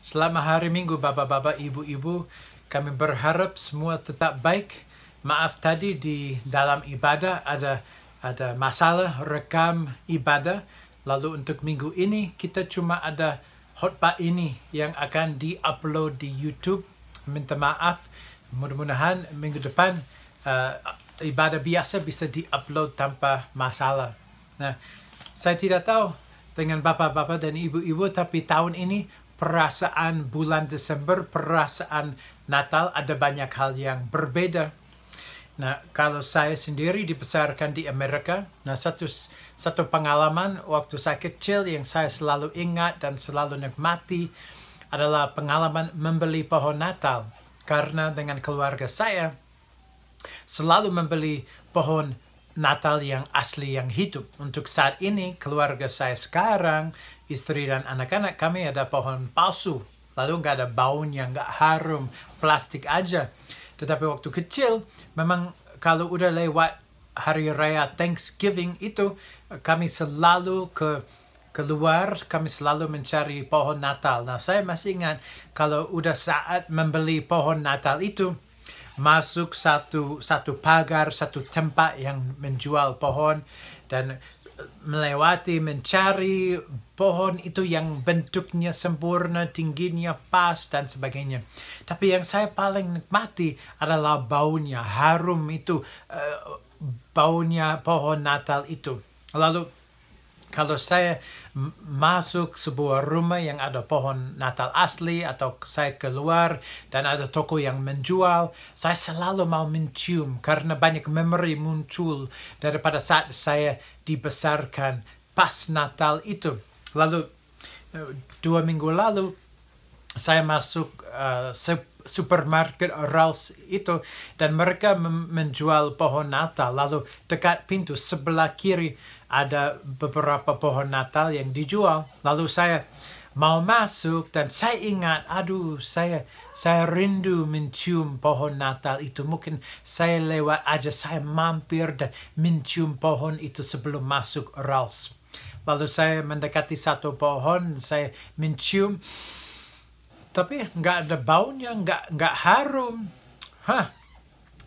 Selama hari Minggu, Bapak-bapak, Ibu-ibu, kami berharap semua tetap baik. Maaf tadi di dalam ibadah ada ada masalah rekam ibadah. Lalu untuk minggu ini kita cuma ada khotbah ini yang akan diupload di YouTube. Minta maaf. Mudah-mudahan minggu depan uh, ibadah biasa bisa diupload tanpa masalah. Nah, saya tidak tahu dengan bapak-bapak dan ibu-ibu, tapi tahun ini perasaan bulan Desember, perasaan Natal ada banyak hal yang berbeda. Nah, kalau saya sendiri dibesarkan di Amerika, nah satu satu pengalaman waktu saya kecil yang saya selalu ingat dan selalu nikmati adalah pengalaman membeli pohon Natal. Karena dengan keluarga saya selalu membeli pohon Natal yang asli yang hidup. Untuk saat ini keluarga saya sekarang istri dan anak-anak kami ada pohon palsu. Lalu nggak ada baunya, nggak harum, plastik aja. Tetapi waktu kecil, memang kalau udah lewat hari raya Thanksgiving itu, kami selalu ke keluar, kami selalu mencari pohon Natal. Nah, saya masih ingat kalau udah saat membeli pohon Natal itu, masuk satu satu pagar, satu tempat yang menjual pohon dan melewati, mencari pohon itu yang bentuknya sempurna, tingginya pas, dan sebagainya. Tapi yang saya paling nikmati adalah baunya, harum itu, uh, baunya pohon Natal itu. Lalu kalau saya masuk sebuah rumah yang ada pohon Natal asli atau saya keluar dan ada toko yang menjual, saya selalu mau mencium karena banyak memori muncul daripada saat saya dibesarkan pas Natal itu. Lalu dua minggu lalu saya masuk uh, supermarket Ralph's itu dan mereka menjual pohon Natal. Lalu dekat pintu sebelah kiri ada beberapa pohon Natal yang dijual. Lalu saya mau masuk dan saya ingat, aduh saya saya rindu mencium pohon Natal itu. Mungkin saya lewat aja, saya mampir dan mencium pohon itu sebelum masuk Ralph's. Lalu saya mendekati satu pohon, saya mencium, tapi nggak ada baunya, nggak nggak harum. Hah,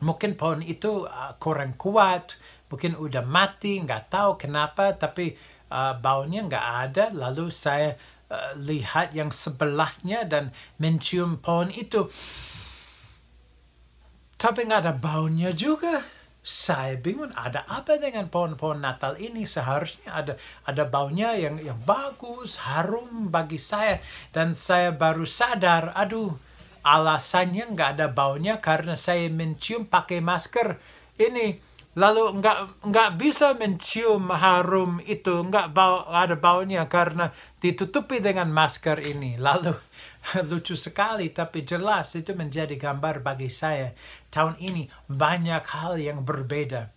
mungkin pohon itu uh, kurang kuat mungkin udah mati, nggak tahu kenapa, tapi uh, baunya nggak ada. Lalu saya uh, lihat yang sebelahnya dan mencium pohon itu. Tapi nggak ada baunya juga. Saya bingung ada. Apa dengan pohon-pohon Natal ini? Seharusnya ada ada baunya yang yang bagus harum bagi saya. Dan saya baru sadar aduh alasannya nggak ada baunya karena saya mencium pakai masker. Ini lalu nggak nggak bisa mencium harum itu nggak bau ada baunya karena ditutupi dengan masker ini. Lalu lucu sekali tapi jelas itu menjadi gambar bagi saya. Tahun ini banyak hal yang berbeda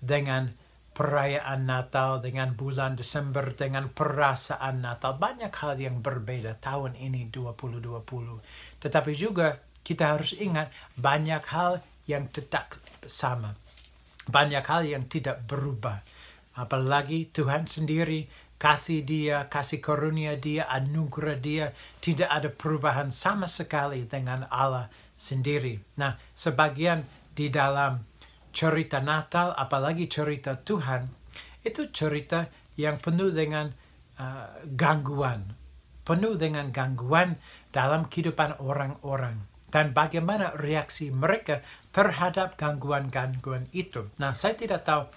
dengan perayaan Natal dengan bulan Desember dengan perasaan Natal. Banyak hal yang berbeda tahun ini 2020 tetapi juga kita harus ingat banyak hal yang tetap sama. Banyak hal yang tidak berubah. Apalagi Tuhan sendiri kasih dia, kasih karunia dia, anugerah dia, tidak ada perubahan sama sekali dengan Allah sendiri. Nah, sebagian di dalam cerita Natal, apalagi cerita Tuhan, itu cerita yang penuh dengan uh, gangguan, penuh dengan gangguan dalam kehidupan orang-orang dan bagaimana reaksi mereka terhadap gangguan-gangguan itu. Nah, saya tidak tahu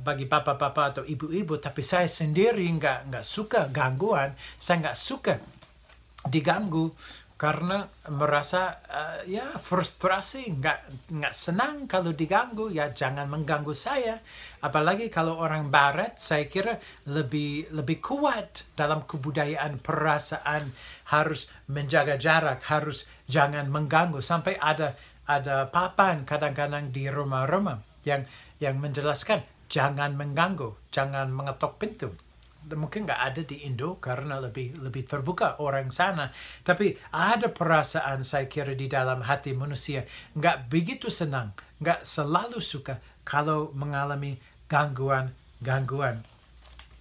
bagi papa-papa atau ibu-ibu, tapi saya sendiri nggak nggak suka gangguan, saya nggak suka diganggu karena merasa uh, ya frustrasi. Nggak nggak senang kalau diganggu. Ya jangan mengganggu saya. Apalagi kalau orang barat saya kira lebih lebih kuat dalam kebudayaan perasaan harus menjaga jarak harus jangan mengganggu. Sampai ada ada papan kadang-kadang di rumah-rumah yang yang menjelaskan jangan mengganggu jangan mengetok pintu mungkin nggak ada di Indo karena lebih lebih terbuka orang sana. Tapi ada perasaan saya kira di dalam hati manusia nggak begitu senang, nggak selalu suka kalau mengalami gangguan-gangguan.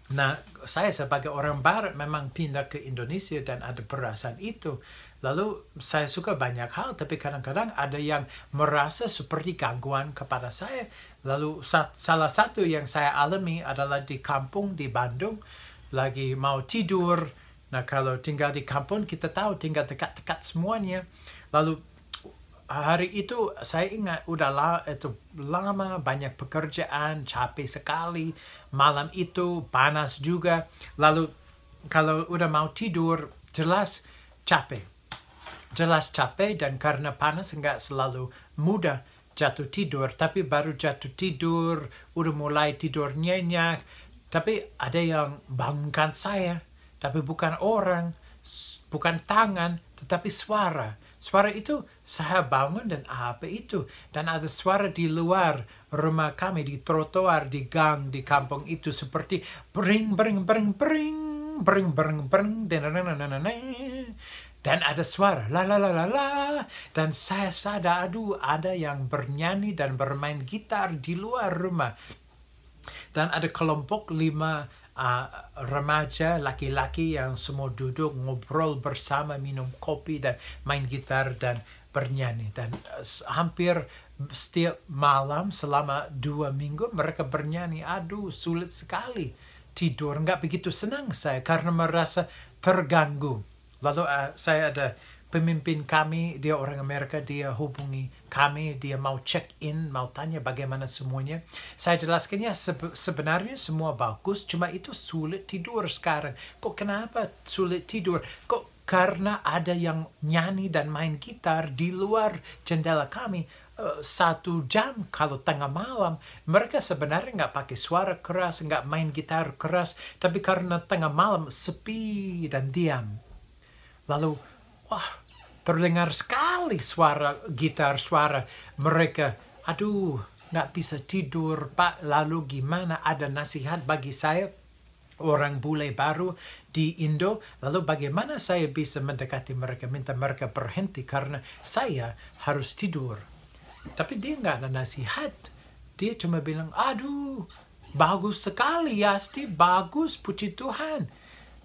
Nah, saya sebagai orang barat memang pindah ke Indonesia dan ada perasaan itu. Lalu saya suka banyak hal, tapi kadang-kadang ada yang merasa seperti gangguan kepada saya. Lalu salah satu yang saya alami adalah di kampung di Bandung, lagi mau tidur. Nah kalau tinggal di kampung kita tahu tinggal dekat-dekat semuanya. Lalu hari itu saya ingat udah la, itu lama banyak pekerjaan capek sekali. Malam itu panas juga. Lalu kalau udah mau tidur jelas capek. Jelas capek dan karena panas enggak selalu mudah jatuh tidur. Tapi baru jatuh tidur udah mulai tidur nyenyak. Tapi ada yang bangunkan saya tapi bukan orang bukan tangan tetapi suara Suara itu saya bangun dan apa itu? Dan ada suara di luar rumah kami, di trotoar, di gang, di kampung itu seperti bering, bering, bering, bering, bering, bering, bering, dan ada suara la la la la la dan saya sadar aduh ada yang bernyanyi dan bermain gitar di luar rumah dan ada kelompok lima uh, remaja laki-laki yang semua duduk ngobrol bersama minum kopi dan main gitar dan bernyanyi. Dan uh, hampir setiap malam selama dua minggu mereka bernyanyi. Aduh sulit sekali tidur. Nggak begitu senang saya karena merasa terganggu. Lalu uh, saya ada pemimpin kami, dia orang Amerika, dia hubungi kami, dia mau check in, mau tanya bagaimana semuanya. Saya jelaskannya sebenarnya semua bagus, cuma itu sulit tidur sekarang. Kok kenapa sulit tidur? Kok karena ada yang nyanyi dan main gitar di luar jendela kami uh, satu jam kalau tengah malam mereka sebenarnya nggak pakai suara keras nggak main gitar keras tapi karena tengah malam sepi dan diam Lalu, wah, terdengar sekali suara gitar, suara mereka. Aduh, nggak bisa tidur, Pak. Lalu gimana? Ada nasihat bagi saya, orang bule baru di Indo. Lalu bagaimana saya bisa mendekati mereka, minta mereka berhenti karena saya harus tidur. Tapi dia nggak ada nasihat. Dia cuma bilang, aduh, bagus sekali ya, Steve. Bagus, puji Tuhan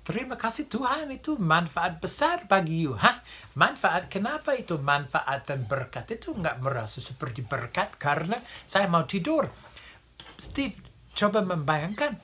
Terima kasih Tuhan itu manfaat besar bagi you. Hah? Manfaat kenapa itu manfaat dan berkat itu nggak merasa seperti berkat karena saya mau tidur. Steve coba membayangkan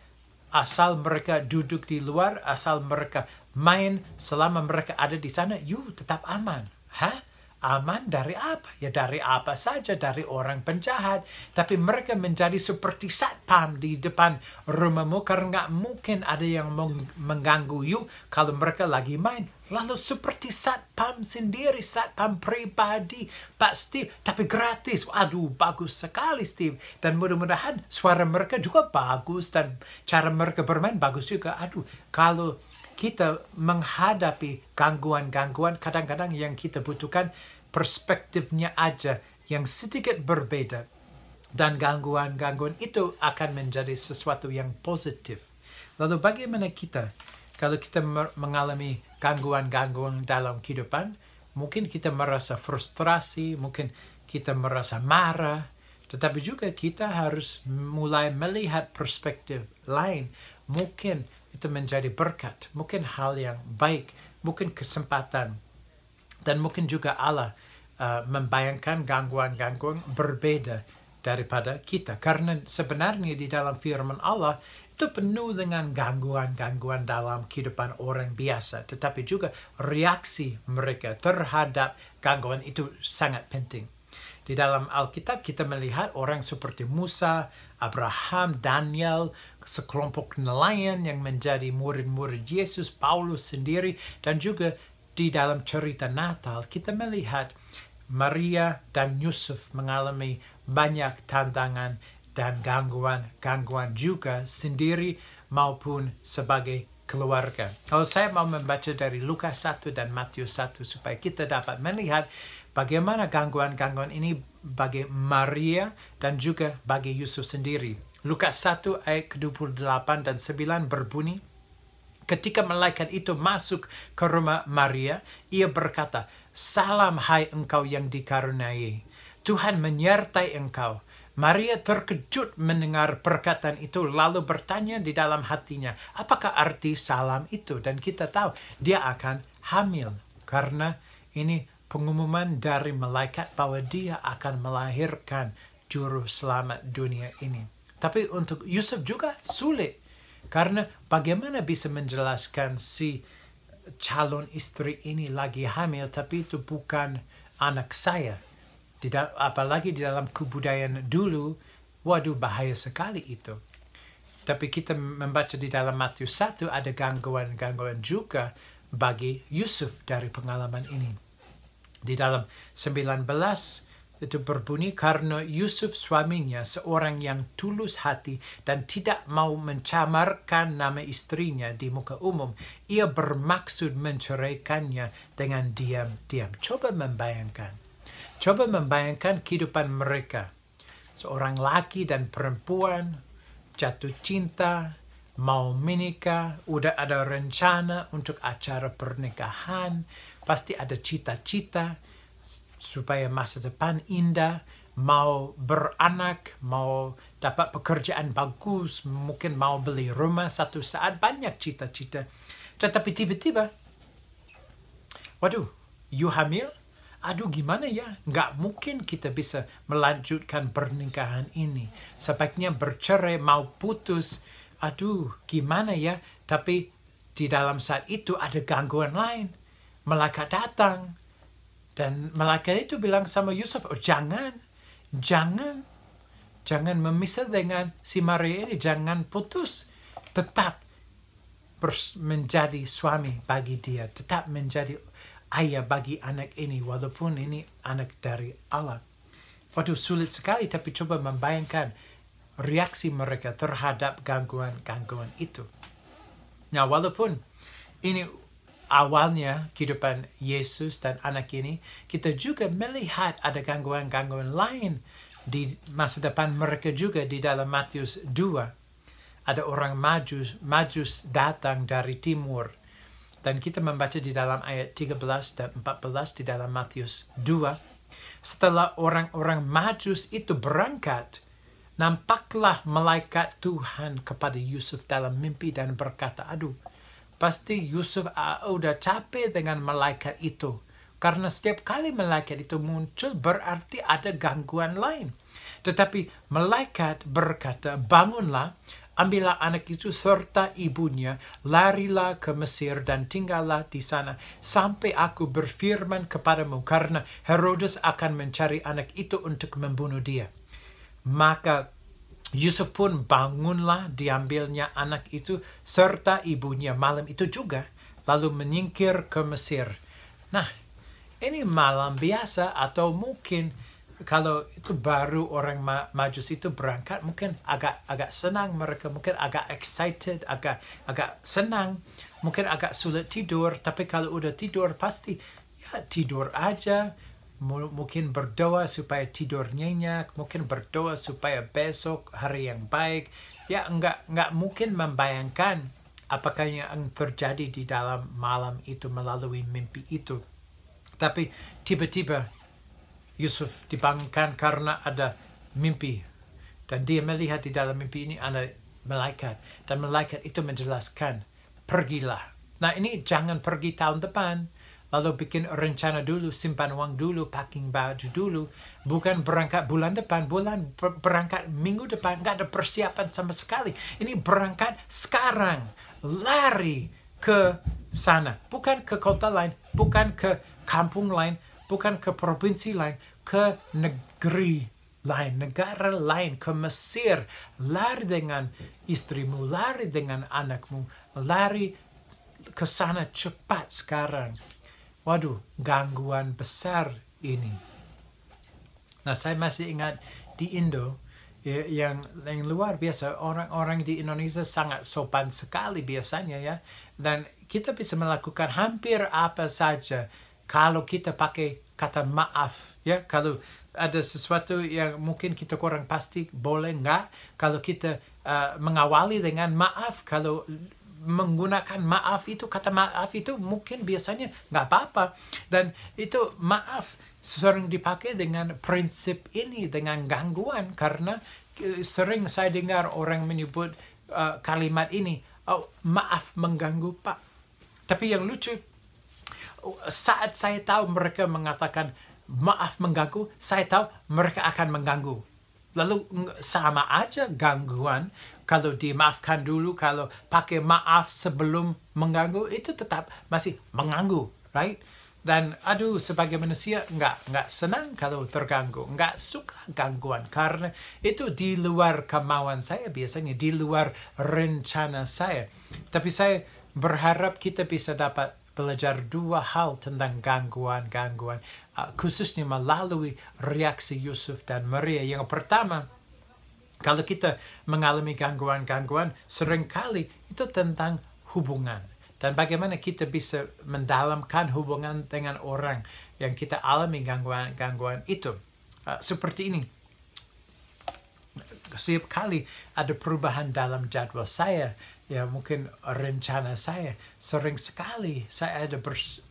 asal mereka duduk di luar, asal mereka main selama mereka ada di sana, you tetap aman. Hah? Aman dari apa? Ya dari apa saja, dari orang penjahat. Tapi mereka menjadi seperti satpam di depan rumahmu karena nggak mungkin ada yang mengganggu you kalau mereka lagi main. Lalu seperti satpam sendiri, satpam pribadi, Pak Steve. Tapi gratis. Aduh, bagus sekali Steve. Dan mudah-mudahan suara mereka juga bagus dan cara mereka bermain bagus juga. Aduh, kalau kita menghadapi gangguan-gangguan kadang-kadang yang kita butuhkan perspektifnya aja yang sedikit berbeda dan gangguan-gangguan itu akan menjadi sesuatu yang positif. Lalu bagaimana kita kalau kita mengalami gangguan-gangguan dalam kehidupan, mungkin kita merasa frustrasi, mungkin kita merasa marah, tetapi juga kita harus mulai melihat perspektif lain. Mungkin itu menjadi berkat, mungkin hal yang baik, mungkin kesempatan, dan mungkin juga Allah uh, membayangkan gangguan-gangguan berbeda daripada kita. Karena sebenarnya di dalam firman Allah itu penuh dengan gangguan-gangguan dalam kehidupan orang biasa. Tetapi juga reaksi mereka terhadap gangguan itu sangat penting. Di dalam Alkitab kita melihat orang seperti Musa, Abraham, Daniel, sekelompok nelayan yang menjadi murid-murid Yesus, Paulus sendiri, dan juga di dalam cerita Natal kita melihat Maria dan Yusuf mengalami banyak tantangan dan gangguan-gangguan juga sendiri maupun sebagai keluarga. Kalau saya mau membaca dari Lukas 1 dan Matius 1 supaya kita dapat melihat bagaimana gangguan-gangguan ini bagi Maria dan juga bagi Yusuf sendiri. Lukas 1 ayat ke-28 dan 9 berbunyi, Ketika malaikat itu masuk ke rumah Maria, ia berkata, Salam hai engkau yang dikaruniai. Tuhan menyertai engkau. Maria terkejut mendengar perkataan itu lalu bertanya di dalam hatinya, apakah arti salam itu? Dan kita tahu dia akan hamil karena ini pengumuman dari malaikat bahwa dia akan melahirkan juru selamat dunia ini. Tapi untuk Yusuf juga sulit karena bagaimana bisa menjelaskan si calon istri ini lagi hamil tapi itu bukan anak saya apalagi di dalam kebudayaan dulu, waduh bahaya sekali itu. Tapi kita membaca di dalam Matius 1 ada gangguan-gangguan juga bagi Yusuf dari pengalaman ini. Di dalam 19 itu berbunyi karena Yusuf suaminya seorang yang tulus hati dan tidak mau mencamarkan nama istrinya di muka umum. Ia bermaksud menceraikannya dengan diam-diam. Coba membayangkan Coba membayangkan kehidupan mereka. Seorang laki dan perempuan jatuh cinta, mau menikah, udah ada rencana untuk acara pernikahan, pasti ada cita-cita supaya masa depan indah, mau beranak, mau dapat pekerjaan bagus, mungkin mau beli rumah satu saat, banyak cita-cita. Tetapi tiba-tiba, waduh, you hamil? aduh gimana ya, nggak mungkin kita bisa melanjutkan pernikahan ini. Sebaiknya bercerai, mau putus, aduh gimana ya, tapi di dalam saat itu ada gangguan lain. Malaikat datang, dan malaikat itu bilang sama Yusuf, oh jangan, jangan, jangan memisah dengan si Maria ini, jangan putus. Tetap menjadi suami bagi dia, tetap menjadi ayah bagi anak ini walaupun ini anak dari Allah. Waduh sulit sekali tapi coba membayangkan reaksi mereka terhadap gangguan-gangguan itu. Nah walaupun ini awalnya kehidupan Yesus dan anak ini, kita juga melihat ada gangguan-gangguan lain di masa depan mereka juga di dalam Matius 2. Ada orang majus, majus datang dari timur dan kita membaca di dalam ayat 13 dan 14 di dalam Matius 2. Setelah orang-orang majus itu berangkat, nampaklah malaikat Tuhan kepada Yusuf dalam mimpi dan berkata, aduh, pasti Yusuf uh, udah capek dengan malaikat itu. Karena setiap kali malaikat itu muncul berarti ada gangguan lain. Tetapi malaikat berkata, bangunlah, Ambillah anak itu serta ibunya, larilah ke Mesir dan tinggallah di sana sampai aku berfirman kepadamu karena Herodes akan mencari anak itu untuk membunuh dia. Maka Yusuf pun bangunlah diambilnya anak itu serta ibunya malam itu juga lalu menyingkir ke Mesir. Nah, ini malam biasa atau mungkin kalau itu baru orang ma majus itu berangkat mungkin agak agak senang mereka mungkin agak excited agak agak senang mungkin agak sulit tidur tapi kalau udah tidur pasti ya tidur aja mungkin berdoa supaya tidur nyenyak mungkin berdoa supaya besok hari yang baik ya enggak enggak mungkin membayangkan apakah yang terjadi di dalam malam itu melalui mimpi itu tapi tiba-tiba Yusuf dibangunkan karena ada mimpi. Dan dia melihat di dalam mimpi ini ada malaikat. Dan malaikat itu menjelaskan, pergilah. Nah ini jangan pergi tahun depan. Lalu bikin rencana dulu, simpan uang dulu, packing baju dulu. Bukan berangkat bulan depan, bulan berangkat minggu depan. Nggak ada persiapan sama sekali. Ini berangkat sekarang. Lari ke sana. Bukan ke kota lain, bukan ke kampung lain, bukan ke provinsi lain, ke negeri lain, negara lain, ke Mesir. Lari dengan istrimu, lari dengan anakmu, lari ke sana cepat sekarang. Waduh, gangguan besar ini. Nah, saya masih ingat di Indo, ya, yang yang luar biasa. Orang-orang di Indonesia sangat sopan sekali biasanya ya. Dan kita bisa melakukan hampir apa saja kalau kita pakai kata maaf ya. Kalau ada sesuatu yang mungkin kita kurang pasti boleh nggak? Kalau kita uh, mengawali dengan maaf kalau menggunakan maaf itu kata maaf itu mungkin biasanya nggak apa-apa. Dan itu maaf sering dipakai dengan prinsip ini dengan gangguan. Karena eh, sering saya dengar orang menyebut uh, kalimat ini oh maaf mengganggu pak. Tapi yang lucu saat saya tahu mereka mengatakan maaf mengganggu saya tahu mereka akan mengganggu lalu sama aja gangguan. Kalau dimaafkan dulu kalau pakai maaf sebelum mengganggu itu tetap masih mengganggu right? Dan aduh sebagai manusia nggak nggak senang kalau terganggu. Nggak suka gangguan karena itu di luar kemauan saya biasanya di luar rencana saya. Tapi saya berharap kita bisa dapat belajar dua hal tentang gangguan-gangguan uh, khususnya melalui reaksi Yusuf dan Maria yang pertama kalau kita mengalami gangguan-gangguan sering kali itu tentang hubungan dan bagaimana kita bisa mendalamkan hubungan dengan orang yang kita alami gangguan-gangguan itu. Uh, seperti ini. Setiap kali ada perubahan dalam jadwal saya, ya mungkin rencana saya, sering sekali saya ada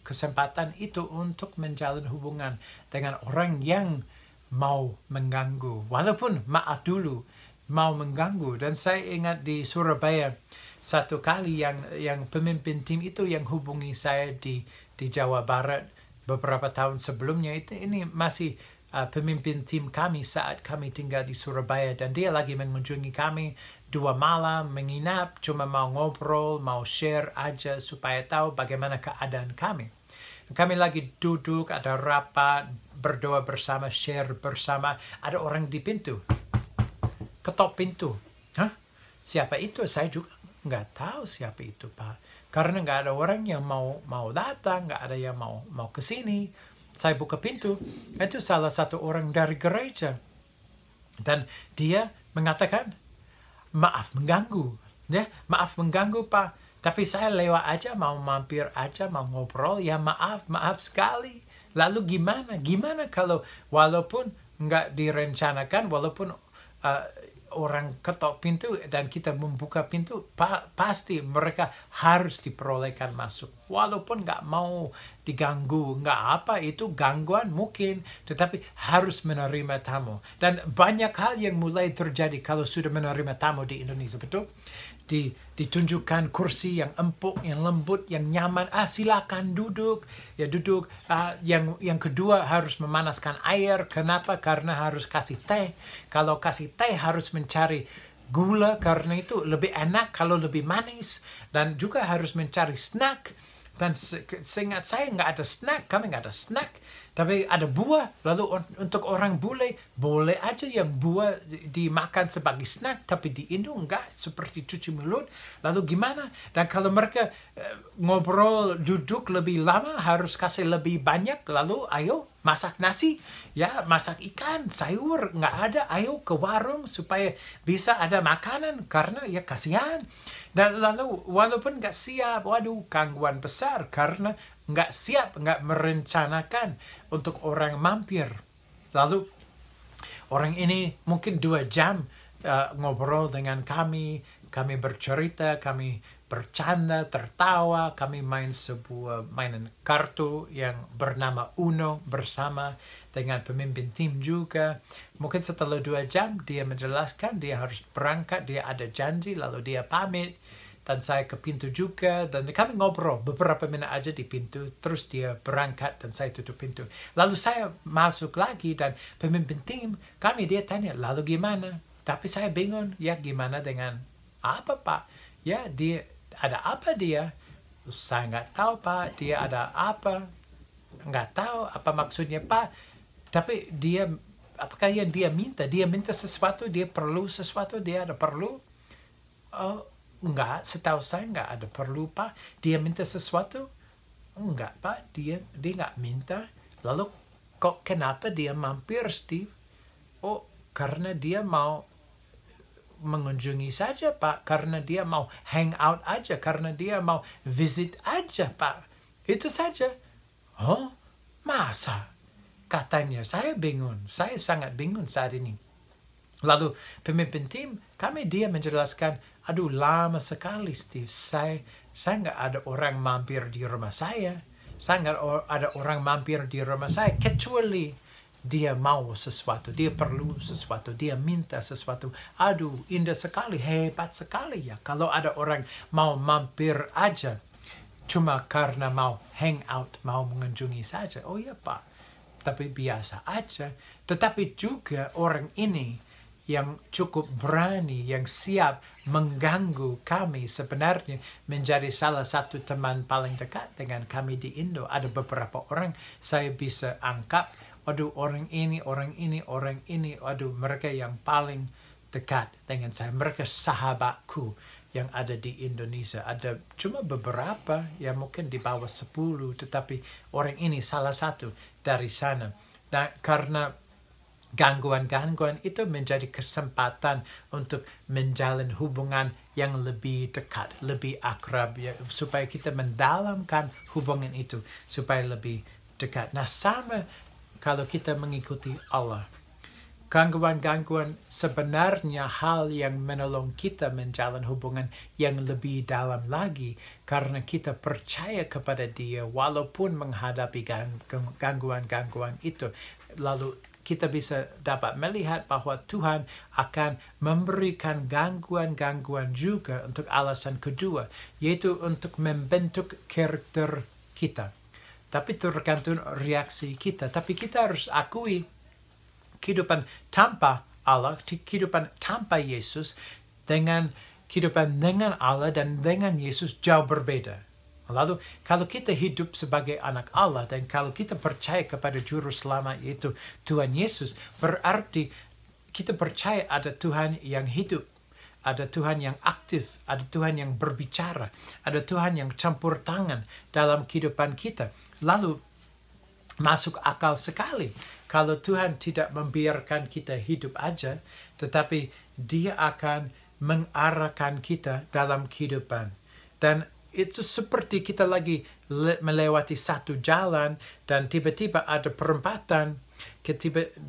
kesempatan itu untuk menjalin hubungan dengan orang yang mau mengganggu. Walaupun maaf dulu, mau mengganggu. Dan saya ingat di Surabaya, satu kali yang yang pemimpin tim itu yang hubungi saya di di Jawa Barat beberapa tahun sebelumnya itu ini masih uh, pemimpin tim kami saat kami tinggal di Surabaya dan dia lagi mengunjungi kami dua malam menginap cuma mau ngobrol mau share aja supaya tahu bagaimana keadaan kami. Kami lagi duduk ada rapat berdoa bersama share bersama. Ada orang di pintu. Ketok pintu. Hah? siapa itu? Saya juga nggak tahu siapa itu pak. Karena nggak ada orang yang mau mau datang nggak ada yang mau mau ke sini. Saya buka pintu. Itu salah satu orang dari gereja. Dan dia mengatakan maaf mengganggu ya. Maaf mengganggu pak. Tapi saya lewat aja mau mampir aja mau ngobrol ya maaf maaf sekali. Lalu gimana? Gimana kalau walaupun nggak direncanakan walaupun uh, orang ketok pintu dan kita membuka pintu pa pasti mereka harus diperolehkan masuk. Walaupun nggak mau diganggu nggak apa itu gangguan mungkin tetapi harus menerima tamu. Dan banyak hal yang mulai terjadi kalau sudah menerima tamu di Indonesia betul di, ditunjukkan kursi yang empuk, yang lembut, yang nyaman. Ah, silakan duduk. Ya duduk. Ah, yang yang kedua harus memanaskan air. Kenapa? Karena harus kasih teh. Kalau kasih teh harus mencari gula karena itu lebih enak kalau lebih manis dan juga harus mencari snack dan seingat saya nggak ada snack kami nggak ada snack tapi ada buah, lalu untuk orang bule, boleh aja yang buah dimakan sebagai snack, tapi di Indo enggak, seperti cuci mulut. Lalu gimana? Dan kalau mereka uh, ngobrol duduk lebih lama, harus kasih lebih banyak, lalu ayo masak nasi, ya masak ikan, sayur, nggak ada, ayo ke warung supaya bisa ada makanan, karena ya kasihan. Dan lalu walaupun nggak siap, waduh gangguan besar, karena nggak siap, nggak merencanakan untuk orang mampir. Lalu orang ini mungkin dua jam uh, ngobrol dengan kami, kami bercerita, kami bercanda, tertawa, kami main sebuah mainan kartu yang bernama Uno bersama dengan pemimpin tim juga. Mungkin setelah dua jam dia menjelaskan dia harus berangkat, dia ada janji, lalu dia pamit dan saya ke pintu juga dan kami ngobrol beberapa menit aja di pintu terus dia berangkat dan saya tutup pintu. Lalu saya masuk lagi dan pemimpin tim kami dia tanya lalu gimana? Tapi saya bingung ya gimana dengan apa pak? Ya dia ada apa dia? Saya nggak tahu pak dia ada apa? Nggak tahu apa maksudnya pak? Tapi dia apakah yang dia minta? Dia minta sesuatu dia perlu sesuatu dia ada perlu? Oh Enggak, setahu saya enggak ada perlu pak. Dia minta sesuatu? Enggak pak, dia dia enggak minta. Lalu kok kenapa dia mampir Steve? Oh, karena dia mau mengunjungi saja pak. Karena dia mau hang out aja. Karena dia mau visit aja pak. Itu saja. Oh, masa? Katanya, saya bingung. Saya sangat bingung saat ini. Lalu pemimpin tim, kami dia menjelaskan, aduh lama sekali Steve, saya saya nggak ada orang mampir di rumah saya. sangat ada orang mampir di rumah saya kecuali dia mau sesuatu, dia perlu sesuatu, dia minta sesuatu. Aduh, indah sekali, hebat sekali ya. Kalau ada orang mau mampir aja, cuma karena mau hang out, mau mengunjungi saja. Oh ya Pak, tapi biasa aja. Tetapi juga orang ini yang cukup berani, yang siap mengganggu kami sebenarnya menjadi salah satu teman paling dekat dengan kami di Indo. Ada beberapa orang saya bisa angkat, aduh orang ini, orang ini, orang ini, aduh mereka yang paling dekat dengan saya. Mereka sahabatku yang ada di Indonesia. Ada cuma beberapa, ya mungkin di bawah 10, tetapi orang ini salah satu dari sana. Nah, karena gangguan-gangguan itu menjadi kesempatan untuk menjalin hubungan yang lebih dekat, lebih akrab, ya, supaya kita mendalamkan hubungan itu, supaya lebih dekat. Nah, sama kalau kita mengikuti Allah. Gangguan-gangguan sebenarnya hal yang menolong kita menjalin hubungan yang lebih dalam lagi karena kita percaya kepada dia walaupun menghadapi gangguan-gangguan itu. Lalu kita bisa dapat melihat bahwa Tuhan akan memberikan gangguan-gangguan juga untuk alasan kedua, yaitu untuk membentuk karakter kita. Tapi tergantung reaksi kita. Tapi kita harus akui kehidupan tanpa Allah, kehidupan tanpa Yesus, dengan kehidupan dengan Allah dan dengan Yesus jauh berbeda. Lalu kalau kita hidup sebagai anak Allah dan kalau kita percaya kepada juru selamat yaitu Tuhan Yesus, berarti kita percaya ada Tuhan yang hidup, ada Tuhan yang aktif, ada Tuhan yang berbicara, ada Tuhan yang campur tangan dalam kehidupan kita. Lalu masuk akal sekali kalau Tuhan tidak membiarkan kita hidup aja, tetapi Dia akan mengarahkan kita dalam kehidupan. Dan itu seperti kita lagi melewati satu jalan dan tiba-tiba ada perempatan,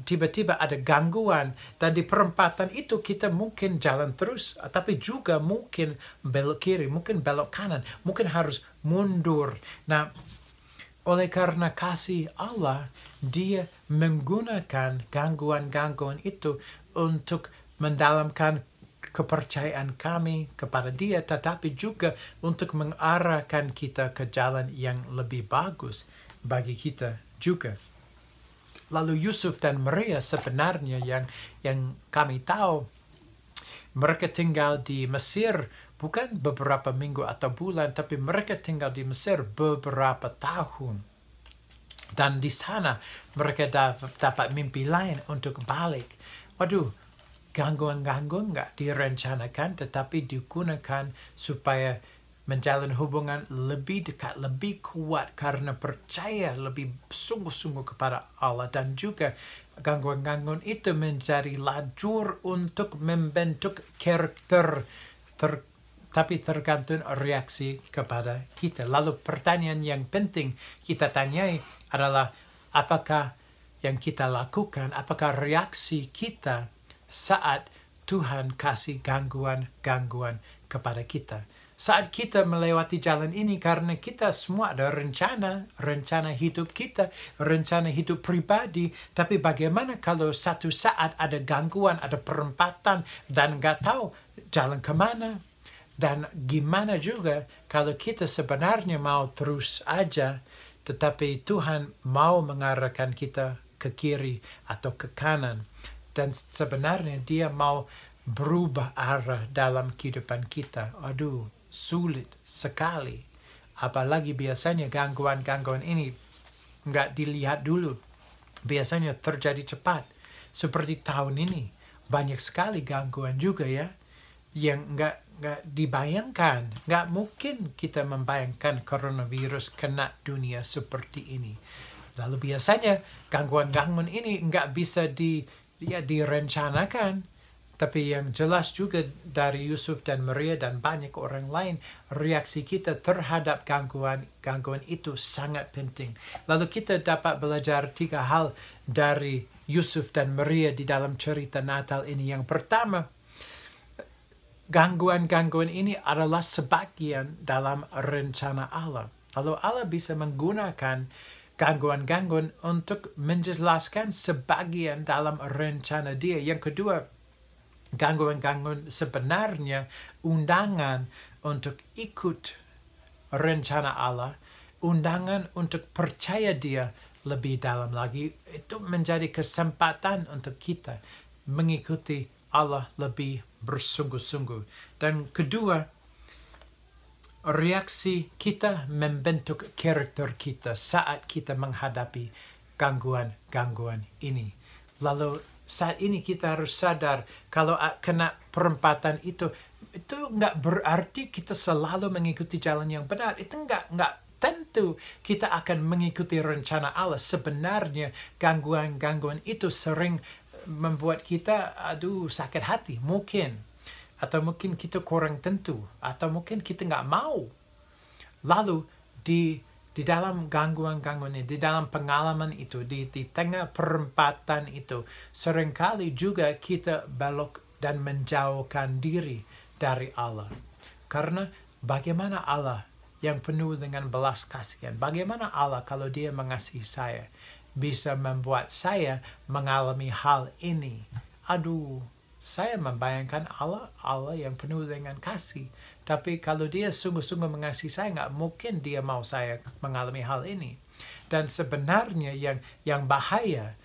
tiba-tiba ada gangguan dan di perempatan itu kita mungkin jalan terus, tapi juga mungkin belok kiri, mungkin belok kanan, mungkin harus mundur. Nah, oleh karena kasih Allah, dia menggunakan gangguan-gangguan itu untuk mendalamkan kepercayaan kami kepada Dia, tetapi juga untuk mengarahkan kita ke jalan yang lebih bagus bagi kita juga. Lalu Yusuf dan Maria sebenarnya yang yang kami tahu mereka tinggal di Mesir bukan beberapa minggu atau bulan, tapi mereka tinggal di Mesir beberapa tahun. Dan di sana mereka dapat, mimpi lain untuk balik. Waduh, gangguan-gangguan nggak direncanakan tetapi digunakan supaya menjalin hubungan lebih dekat, lebih kuat karena percaya lebih sungguh-sungguh kepada Allah dan juga gangguan-gangguan itu menjadi lajur untuk membentuk karakter ter, tapi tergantung reaksi kepada kita. Lalu pertanyaan yang penting kita tanyai adalah apakah yang kita lakukan, apakah reaksi kita saat Tuhan kasih gangguan-gangguan kepada kita. Saat kita melewati jalan ini karena kita semua ada rencana, rencana hidup kita, rencana hidup pribadi. Tapi bagaimana kalau satu saat ada gangguan, ada perempatan dan nggak tahu jalan ke mana? Dan gimana juga kalau kita sebenarnya mau terus aja, tetapi Tuhan mau mengarahkan kita ke kiri atau ke kanan dan sebenarnya dia mau berubah arah dalam kehidupan kita. Aduh, sulit sekali. Apalagi biasanya gangguan-gangguan ini nggak dilihat dulu. Biasanya terjadi cepat. Seperti tahun ini, banyak sekali gangguan juga ya. Yang nggak nggak dibayangkan. Nggak mungkin kita membayangkan coronavirus kena dunia seperti ini. Lalu biasanya gangguan-gangguan ini nggak bisa di ya direncanakan. Tapi yang jelas juga dari Yusuf dan Maria dan banyak orang lain, reaksi kita terhadap gangguan-gangguan itu sangat penting. Lalu kita dapat belajar tiga hal dari Yusuf dan Maria di dalam cerita Natal ini. Yang pertama, gangguan-gangguan ini adalah sebagian dalam rencana Allah. Lalu Allah bisa menggunakan gangguan-gangguan untuk menjelaskan sebagian dalam rencana dia. Yang kedua, gangguan-gangguan sebenarnya undangan untuk ikut rencana Allah, undangan untuk percaya dia lebih dalam lagi. Itu menjadi kesempatan untuk kita mengikuti Allah lebih bersungguh-sungguh. Dan kedua, reaksi kita membentuk karakter kita saat kita menghadapi gangguan-gangguan ini. Lalu saat ini kita harus sadar kalau kena perempatan itu itu nggak berarti kita selalu mengikuti jalan yang benar. Itu nggak nggak tentu kita akan mengikuti rencana Allah. Sebenarnya gangguan-gangguan itu sering membuat kita aduh sakit hati mungkin atau mungkin kita kurang tentu, atau mungkin kita nggak mau. Lalu di di dalam gangguan-gangguan ini, di dalam pengalaman itu, di, di tengah perempatan itu, sering kali juga kita belok dan menjauhkan diri dari Allah. Karena bagaimana Allah yang penuh dengan belas kasihan, bagaimana Allah kalau dia mengasihi saya, bisa membuat saya mengalami hal ini. Aduh, saya membayangkan Allah, Allah yang penuh dengan kasih. Tapi kalau dia sungguh-sungguh mengasihi saya, nggak mungkin dia mau saya mengalami hal ini. Dan sebenarnya yang yang bahaya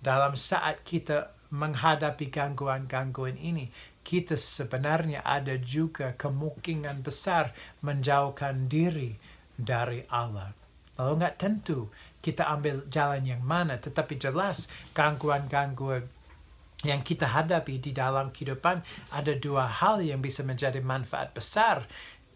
dalam saat kita menghadapi gangguan-gangguan ini, kita sebenarnya ada juga kemungkinan besar menjauhkan diri dari Allah. Lalu nggak tentu kita ambil jalan yang mana, tetapi jelas gangguan-gangguan yang kita hadapi di dalam kehidupan ada dua hal yang bisa menjadi manfaat besar,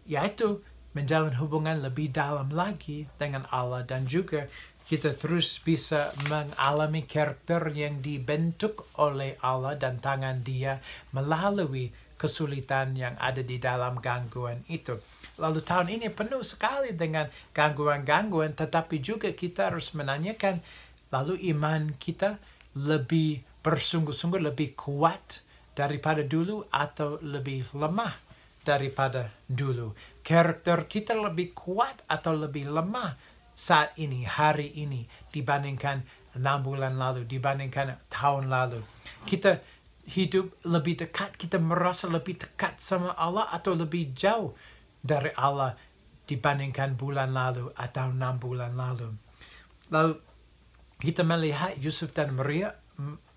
yaitu menjalin hubungan lebih dalam lagi dengan Allah dan juga kita terus bisa mengalami karakter yang dibentuk oleh Allah dan tangan dia melalui kesulitan yang ada di dalam gangguan itu. Lalu tahun ini penuh sekali dengan gangguan-gangguan, tetapi juga kita harus menanyakan, lalu iman kita lebih bersungguh-sungguh lebih kuat daripada dulu atau lebih lemah daripada dulu. Karakter kita lebih kuat atau lebih lemah saat ini, hari ini, dibandingkan enam bulan lalu, dibandingkan tahun lalu. Kita hidup lebih dekat, kita merasa lebih dekat sama Allah atau lebih jauh dari Allah dibandingkan bulan lalu atau enam bulan lalu. Lalu kita melihat Yusuf dan Maria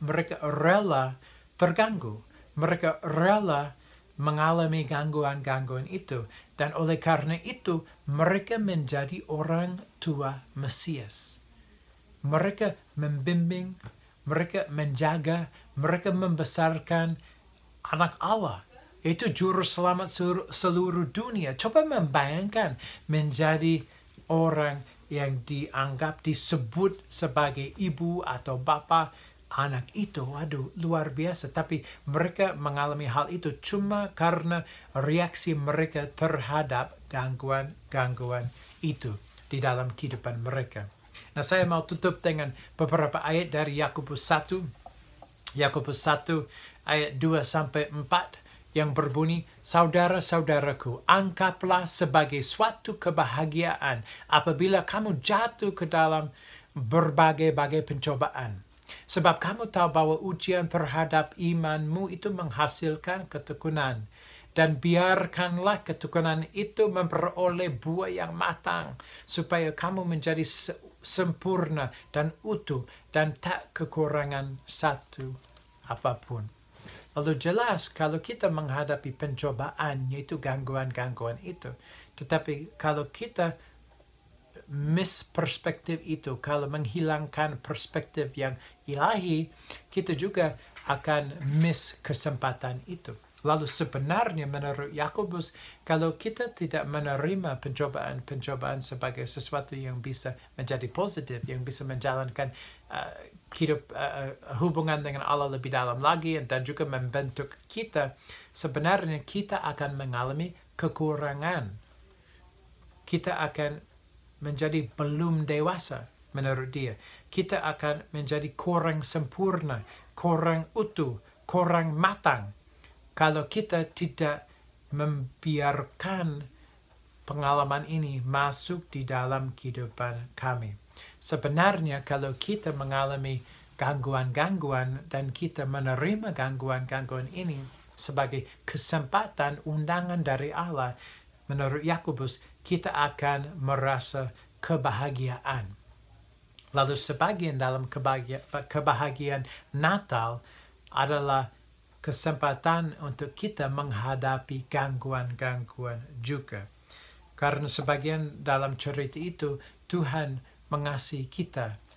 mereka rela terganggu. Mereka rela mengalami gangguan-gangguan itu. Dan oleh karena itu, mereka menjadi orang tua Mesias. Mereka membimbing, mereka menjaga, mereka membesarkan anak Allah. Itu juru selamat seluruh dunia. Coba membayangkan menjadi orang yang dianggap disebut sebagai ibu atau bapak anak itu, waduh, luar biasa. Tapi mereka mengalami hal itu cuma karena reaksi mereka terhadap gangguan-gangguan itu di dalam kehidupan mereka. Nah, saya mau tutup dengan beberapa ayat dari Yakobus 1. Yakobus 1 ayat 2 sampai 4 yang berbunyi, Saudara-saudaraku, anggaplah sebagai suatu kebahagiaan apabila kamu jatuh ke dalam berbagai-bagai pencobaan Sebab kamu tahu bahwa ujian terhadap imanmu itu menghasilkan ketekunan. Dan biarkanlah ketekunan itu memperoleh buah yang matang, supaya kamu menjadi sempurna dan utuh dan tak kekurangan satu apa pun. Lalu jelas kalau kita menghadapi pencobaan, yaitu gangguan-gangguan itu. Tetapi kalau kita miss perspektif itu, kalau menghilangkan perspektif yang ilahi, kita juga akan miss kesempatan itu. Lalu sebenarnya menurut Yakobus, kalau kita tidak menerima pencobaan-pencobaan sebagai sesuatu yang bisa menjadi positif, yang bisa menjalankan uh, hidup uh, hubungan dengan Allah lebih dalam lagi dan juga membentuk kita, sebenarnya kita akan mengalami kekurangan. Kita akan menjadi belum dewasa menurut dia. Kita akan menjadi kurang sempurna, kurang utuh, kurang matang kalau kita tidak membiarkan pengalaman ini masuk di dalam kehidupan kami. Sebenarnya kalau kita mengalami gangguan-gangguan dan kita menerima gangguan-gangguan ini sebagai kesempatan undangan dari Allah, menurut Yakobus kita akan merasa kebahagiaan. Lalu sebagian dalam kebahagiaan Natal adalah kesempatan untuk kita menghadapi gangguan-gangguan juga. Karena sebagian dalam cerita itu Tuhan mengasihi kita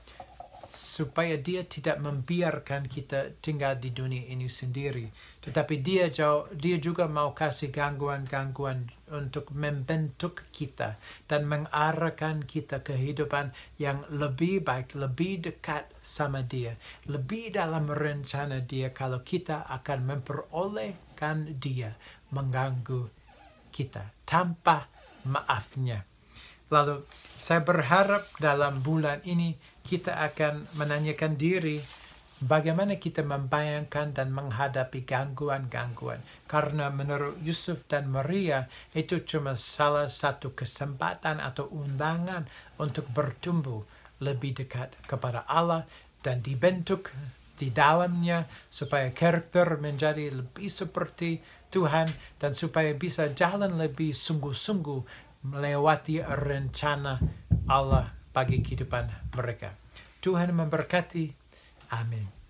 supaya dia tidak membiarkan kita tinggal di dunia ini sendiri. Tetapi dia jauh, dia juga mau kasih gangguan-gangguan untuk membentuk kita dan mengarahkan kita kehidupan yang lebih baik, lebih dekat sama dia, lebih dalam rencana dia kalau kita akan memperolehkan dia mengganggu kita tanpa maafnya. Lalu saya berharap dalam bulan ini kita akan menanyakan diri bagaimana kita membayangkan dan menghadapi gangguan-gangguan. Karena menurut Yusuf dan Maria itu cuma salah satu kesempatan atau undangan untuk bertumbuh lebih dekat kepada Allah dan dibentuk di dalamnya supaya karakter menjadi lebih seperti Tuhan dan supaya bisa jalan lebih sungguh-sungguh melewati rencana Allah bagi kehidupan mereka. Tuhan memberkati. Amin.